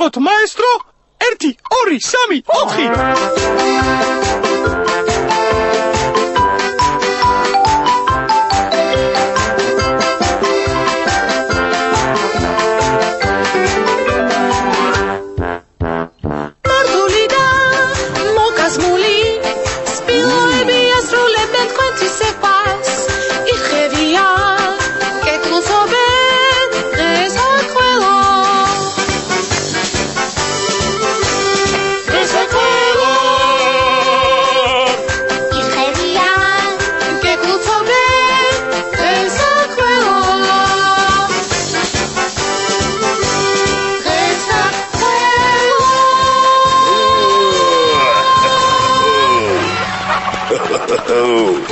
დავიწყოთ მაესტრო? 1 2 3 4 oh.